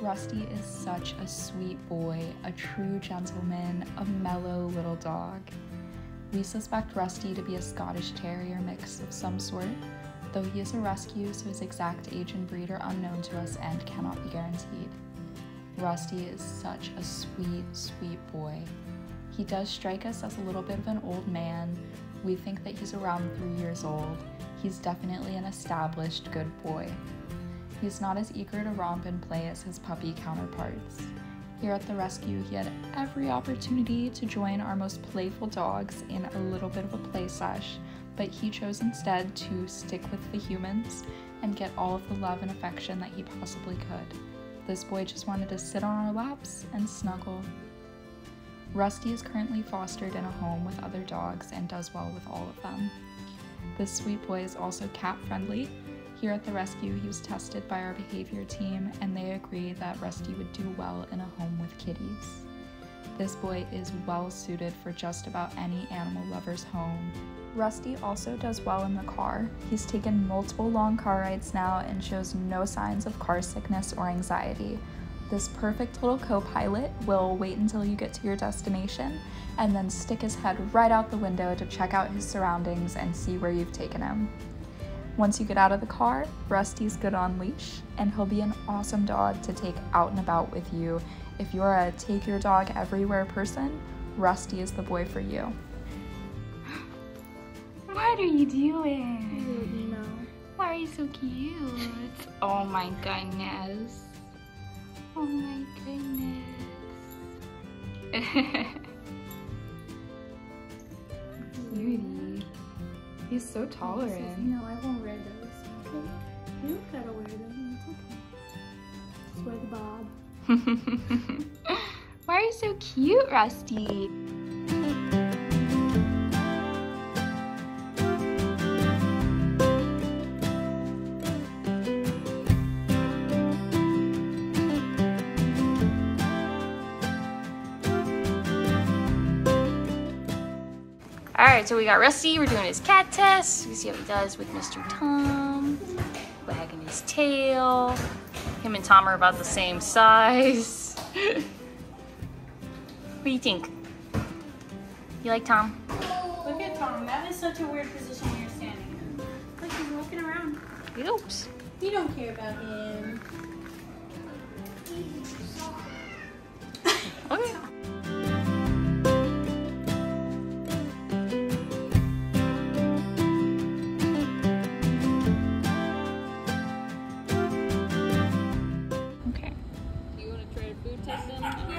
Rusty is such a sweet boy, a true gentleman, a mellow little dog. We suspect Rusty to be a Scottish Terrier mix of some sort, though he is a rescue, so his exact age and breed are unknown to us and cannot be guaranteed. Rusty is such a sweet, sweet boy. He does strike us as a little bit of an old man. We think that he's around three years old. He's definitely an established good boy. He's not as eager to romp and play as his puppy counterparts. Here at the rescue, he had every opportunity to join our most playful dogs in a little bit of a play sesh, but he chose instead to stick with the humans and get all of the love and affection that he possibly could. This boy just wanted to sit on our laps and snuggle. Rusty is currently fostered in a home with other dogs and does well with all of them. This sweet boy is also cat friendly, here at the rescue, he was tested by our behavior team, and they agreed that Rusty would do well in a home with kitties. This boy is well suited for just about any animal lover's home. Rusty also does well in the car. He's taken multiple long car rides now and shows no signs of car sickness or anxiety. This perfect little co pilot will wait until you get to your destination and then stick his head right out the window to check out his surroundings and see where you've taken him. Once you get out of the car, Rusty's good on leash, and he'll be an awesome dog to take out and about with you. If you're a take your dog everywhere person, Rusty is the boy for you. What are you doing? Why are you so cute? Oh my goodness. Oh my goodness. He's so tolerant. No, I won't wear those. Okay. You gotta wear them. It's okay. Just wear the bob. Why are you so cute, Rusty? All right, so we got Rusty. We're doing his cat test. We see how he does with Mr. Tom. Wagging his tail. Him and Tom are about the same size. what do you think? You like Tom? Look at Tom. That is such a weird position you're standing in. Look, he's walking around. Oops. You don't care about him. tá dando